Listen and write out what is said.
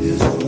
is